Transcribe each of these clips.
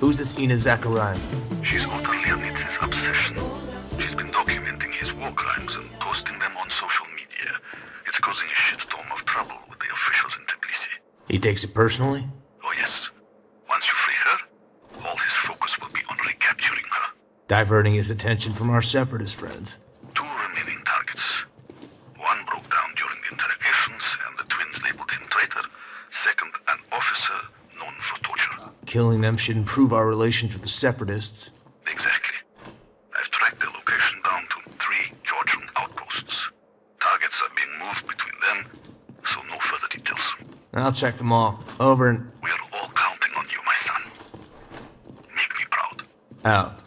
Who's this Ina Zachariah? She's Otto Leonitz's obsession. She's been documenting his war crimes and posting them on social media. It's causing a shitstorm of trouble with the officials in Tbilisi. He takes it personally? Oh yes. Once you free her, all his focus will be on recapturing her. Diverting his attention from our separatist friends. Two remaining targets. One broke down during the interrogations, and the twins labeled him traitor. Second, an officer known for torture. Killing them should improve our relations with the separatists. Exactly. I've tracked their location down to three Georgian outposts. Targets are being moved between them, so no further details. I'll check them all. Over and We are all counting on you, my son. Make me proud. out.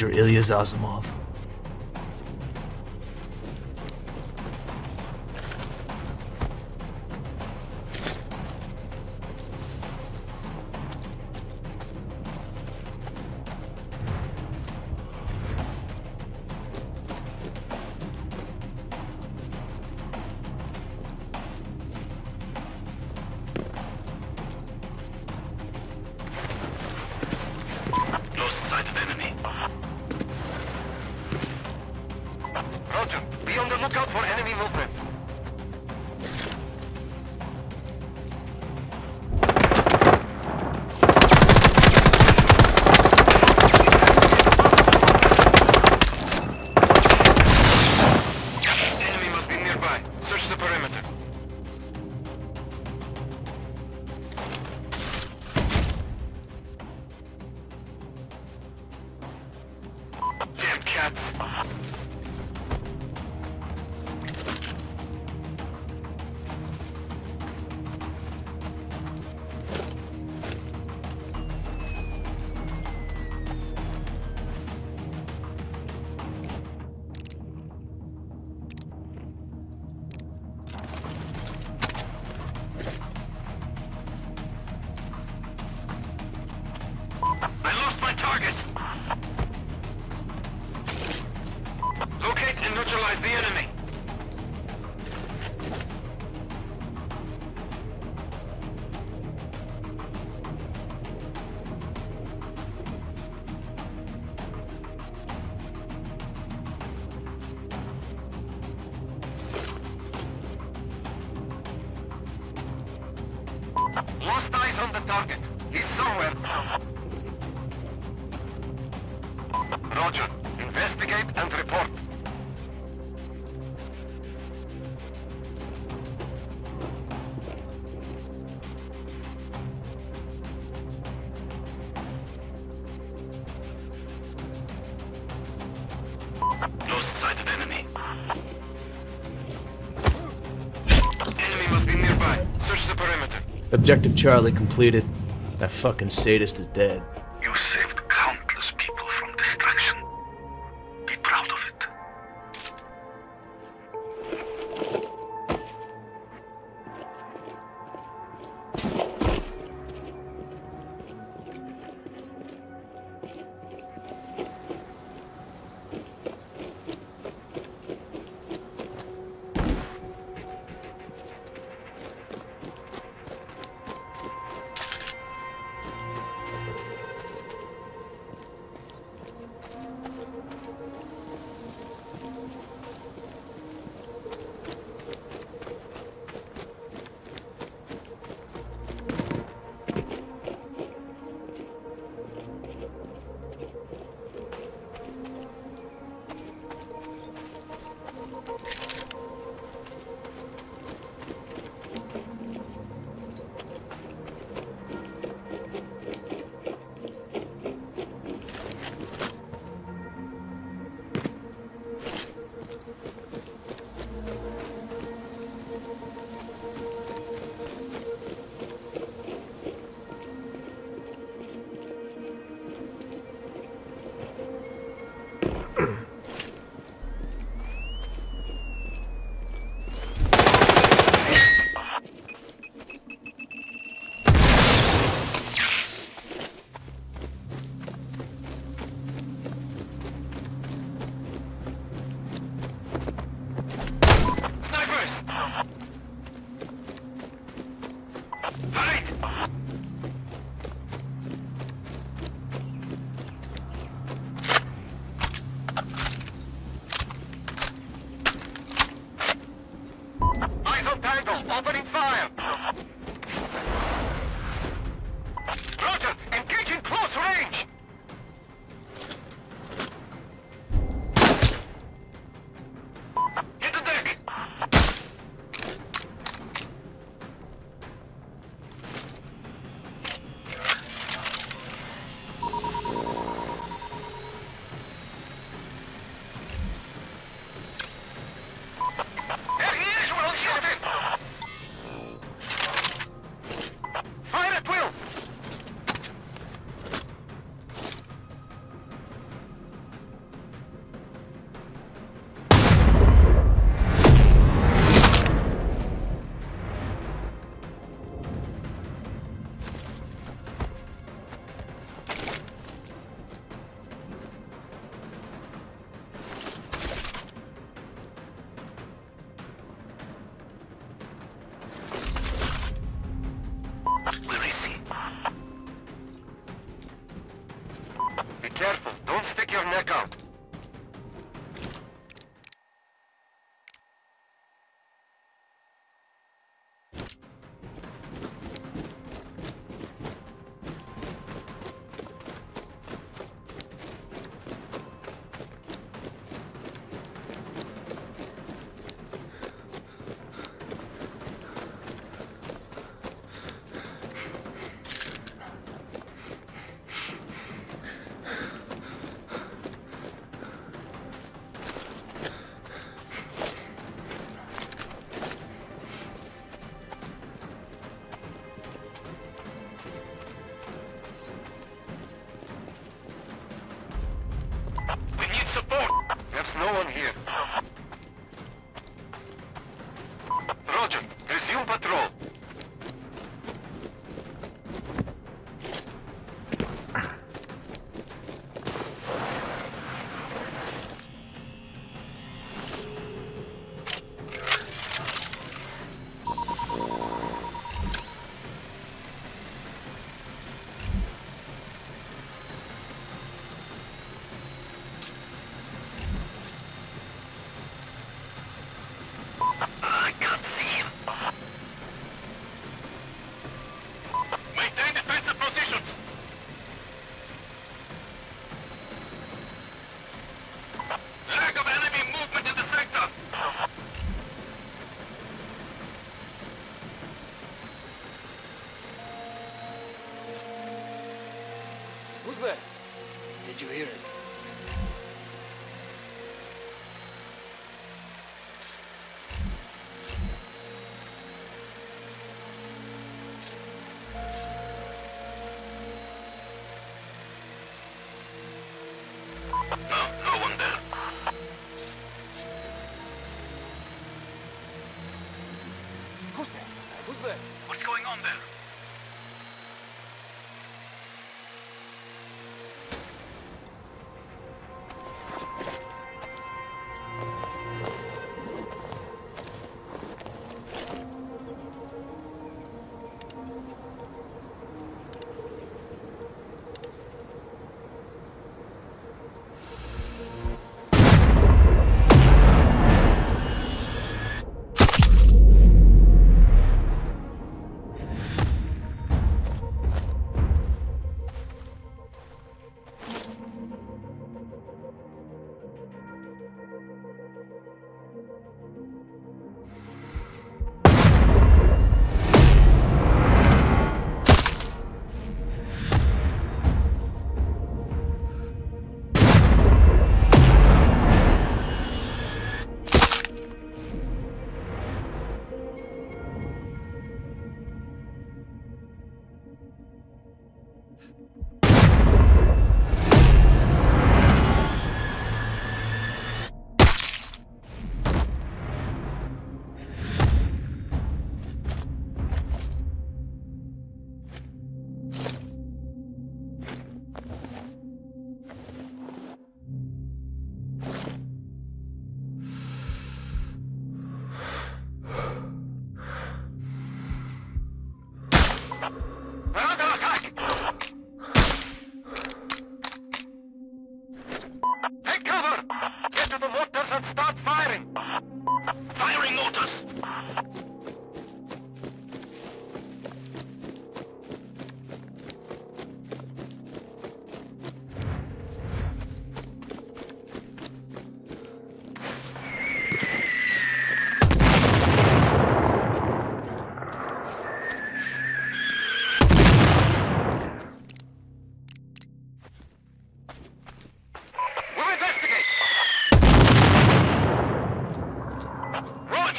Major awesome. for enemy movement. Objective Charlie completed. That fucking sadist is dead.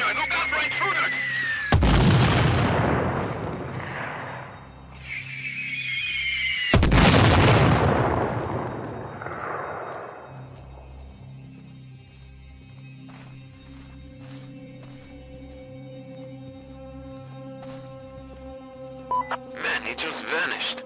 Look out for intruders! Man, he just vanished.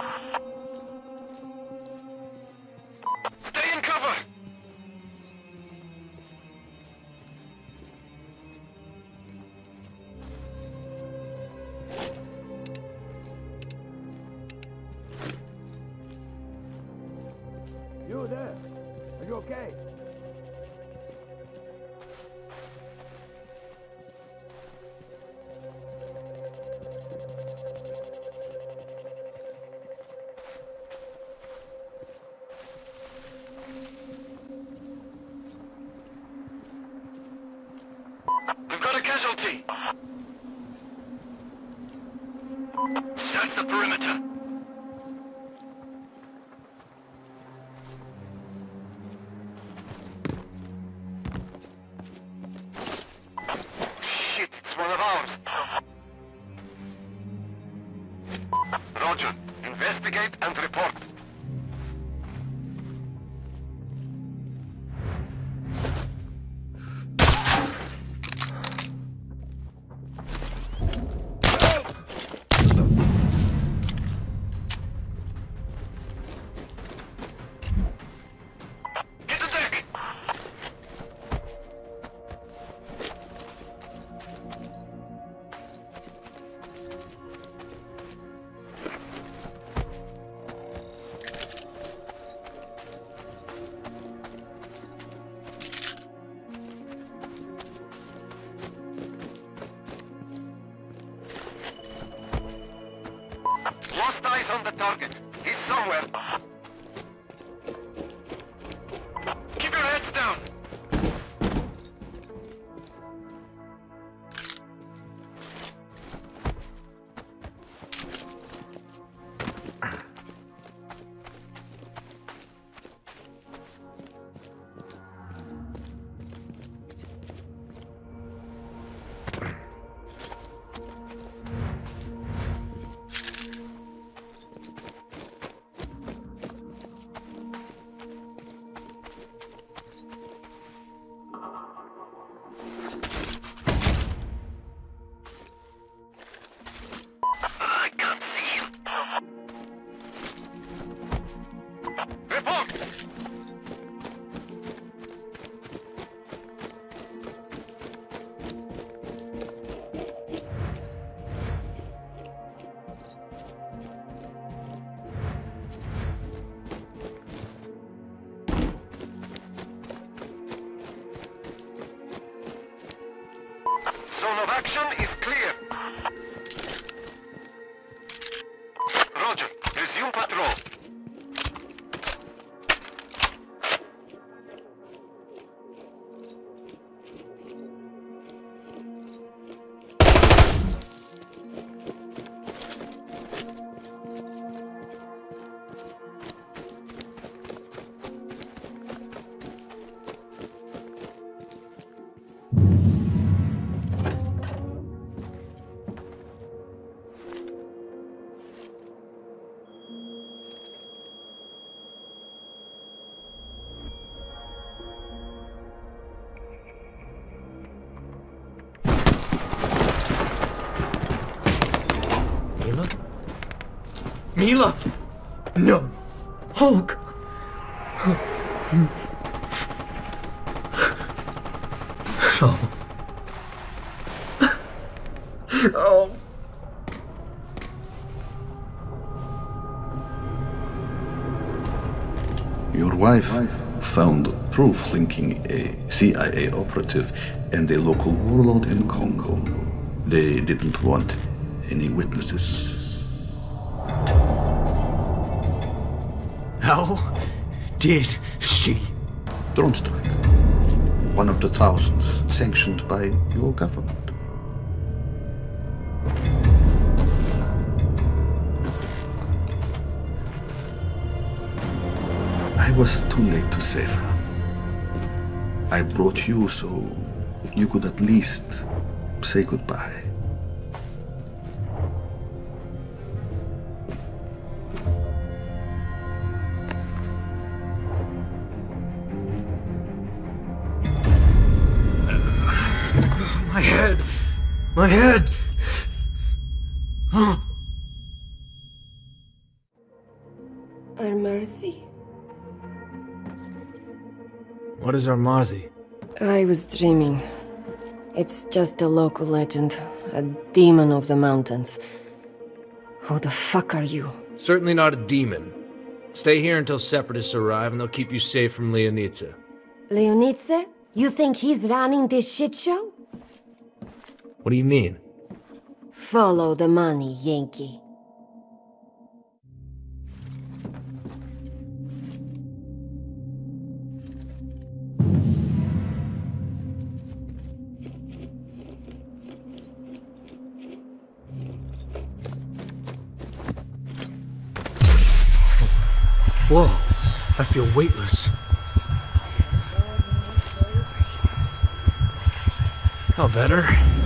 Target. Zone of action is clear. Roger. Resume patrol. Mila! No! Hulk! No. Oh. Your wife found proof linking a CIA operative and a local warlord in Congo. They didn't want any witnesses. Did she? Drone strike. One of the thousands sanctioned by your government. I was too late to save her. I brought you so you could at least say goodbye. My head! Our mercy? What is Armazi? I was dreaming. It's just a local legend. A demon of the mountains. Who the fuck are you? Certainly not a demon. Stay here until separatists arrive and they'll keep you safe from Leonitsa. Leonidze? You think he's running this shit show? What do you mean? Follow the money, Yankee. Whoa, I feel weightless. Oh, better.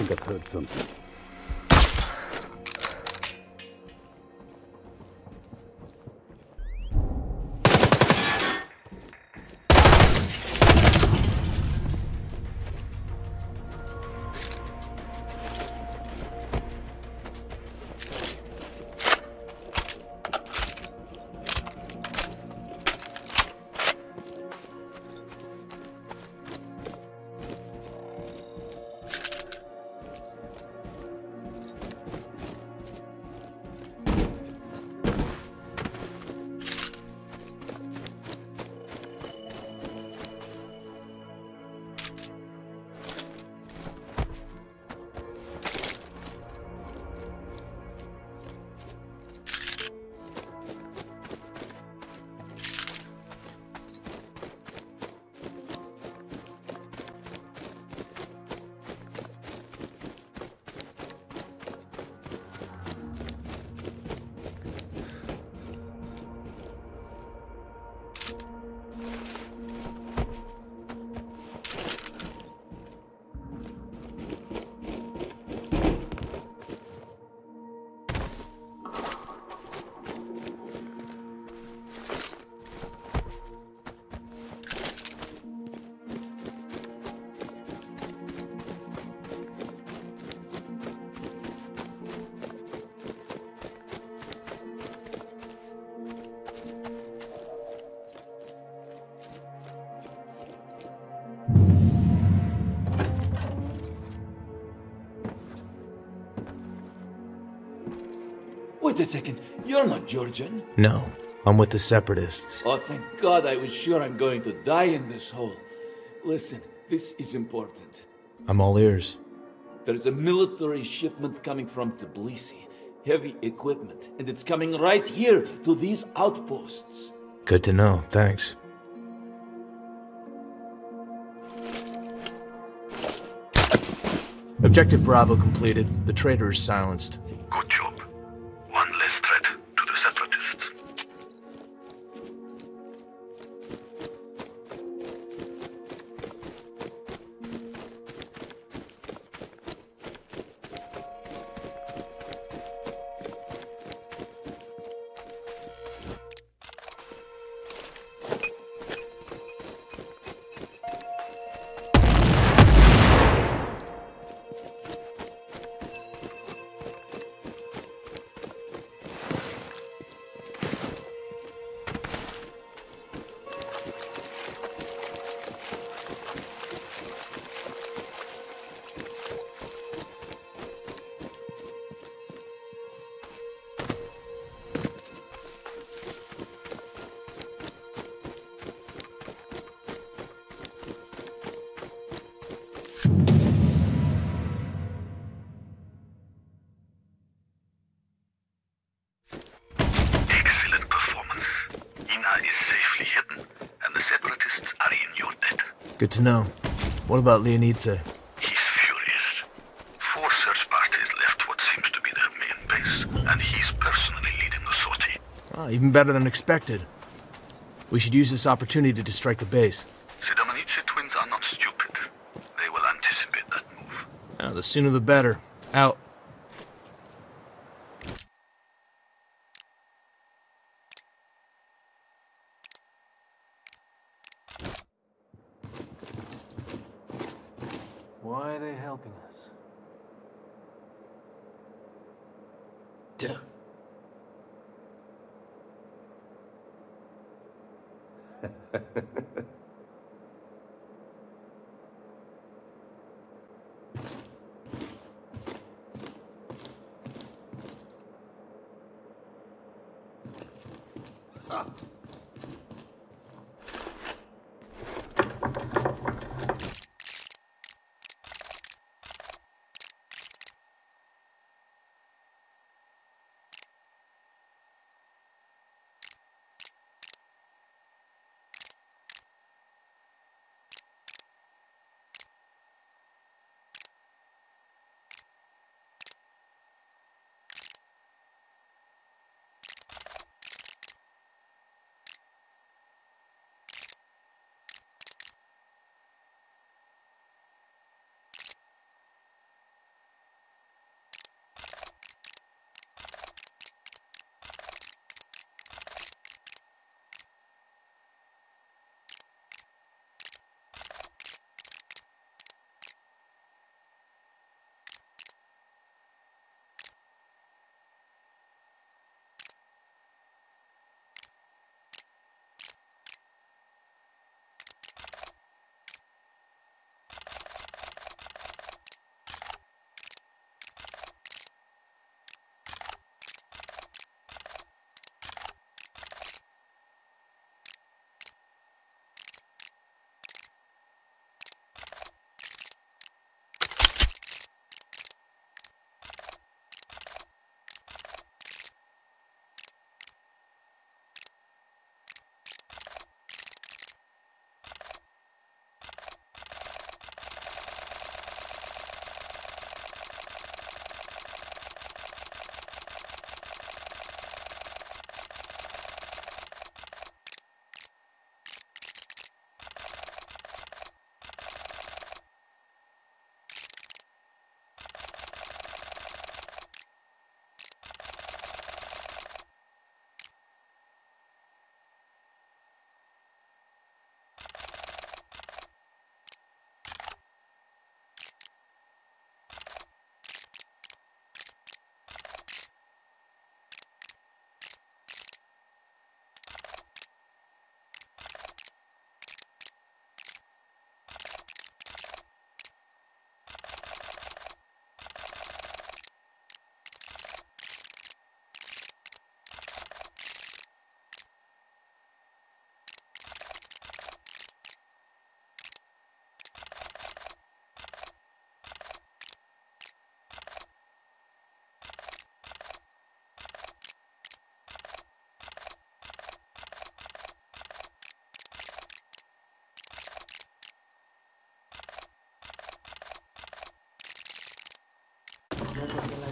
I Wait a second. You're not Georgian. No, I'm with the Separatists. Oh, thank God I was sure I'm going to die in this hole. Listen, this is important. I'm all ears. There's a military shipment coming from Tbilisi. Heavy equipment. And it's coming right here to these outposts. Good to know, thanks. Objective Bravo completed. The traitor is silenced. To know. What about Leonidze? He's furious. Four search parties left what seems to be their main base, and he's personally leading the sortie. Ah, even better than expected. We should use this opportunity to strike the base. The Dominici twins are not stupid. They will anticipate that move. Ah, the sooner the better. Out.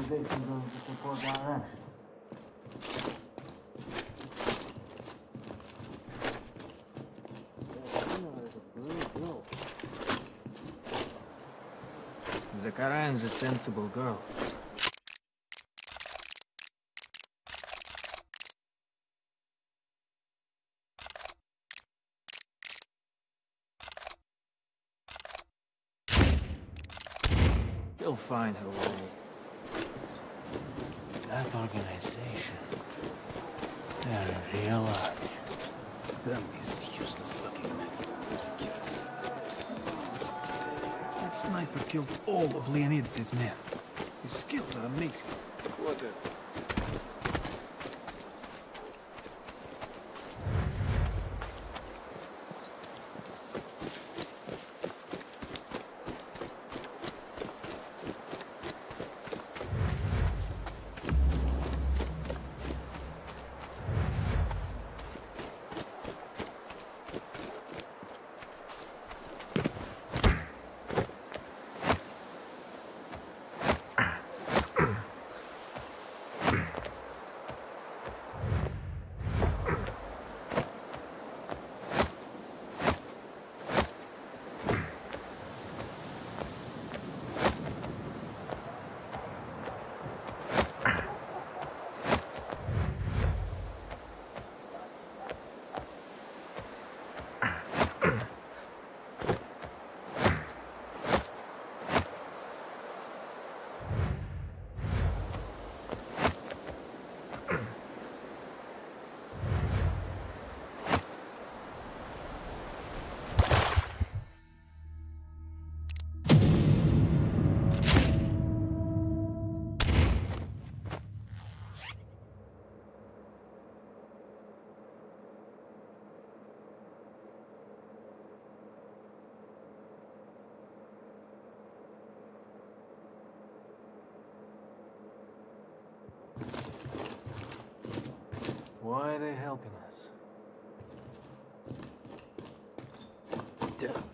Station going to support our action. Zakarayan's a sensible girl. Why are they helping us? Gone?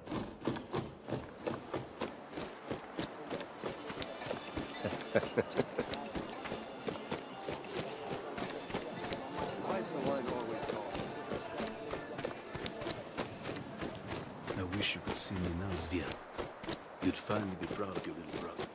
I wish you could see me now, Zvir. You'd finally be proud of your little brother.